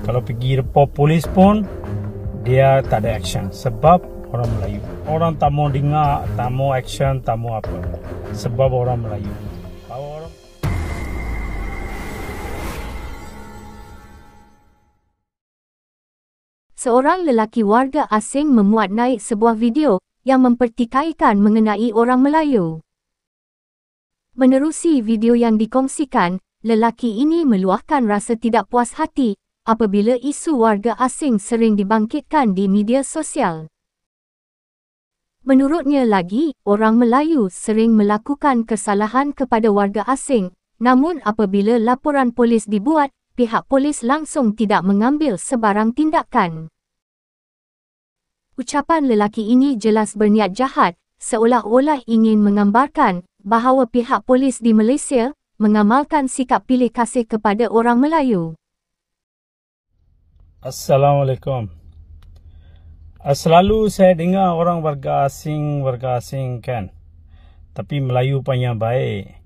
Kalau pergi report polis pun dia tak ada action sebab orang Melayu. Orang tak mau dengar, tak mau action, tak mau apa. Sebab orang Melayu. Seorang lelaki warga asing memuat naik sebuah video yang mempertikaikan mengenai orang Melayu. Menerusi video yang dikongsikan, lelaki ini meluahkan rasa tidak puas hati apabila isu warga asing sering dibangkitkan di media sosial. Menurutnya lagi, orang Melayu sering melakukan kesalahan kepada warga asing, namun apabila laporan polis dibuat, pihak polis langsung tidak mengambil sebarang tindakan. Ucapan lelaki ini jelas berniat jahat, seolah-olah ingin menggambarkan bahawa pihak polis di Malaysia mengamalkan sikap pilih kasih kepada orang Melayu. Assalamualaikum. Ah, Selalu saya dengar orang warga asing, warga asing kan. Tapi Melayu banyak baik.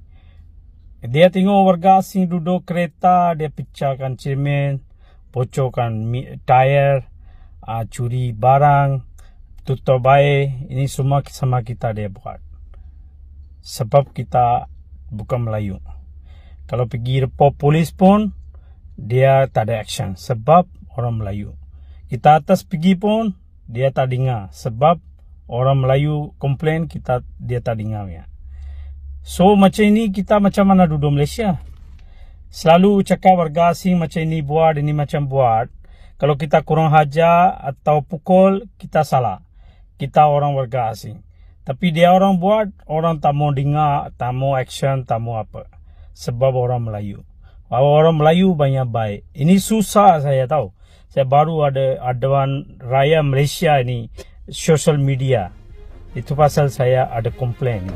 Dia tengok warga asing duduk kereta, dia pecahkan cermin, bocorkan mi- tayar, ah, curi barang, tutup baik. Ini semua sama kita dia buat. Sebab kita bukan Melayu. Kalau pergi report polis pun, dia tak ada action. Sebab orang Melayu. Kita atas pergi pun, dia tak dengar. Sebab orang Melayu komplain, kita dia tak dengar. Ya. So macam ini kita macam mana duduk Malaysia? Selalu cakap warga asing macam ini buat, ini macam buat. Kalau kita kurang hajar atau pukul, kita salah. Kita orang warga asing. Tapi dia orang buat, orang tak mau dengar, tak mau action, tak mau apa. Sebab orang Melayu. Orang Melayu banyak baik. Ini susah saya tahu. Saya baru ada aduan raya Malaysia ini social media. Itu pasal saya ada komplain.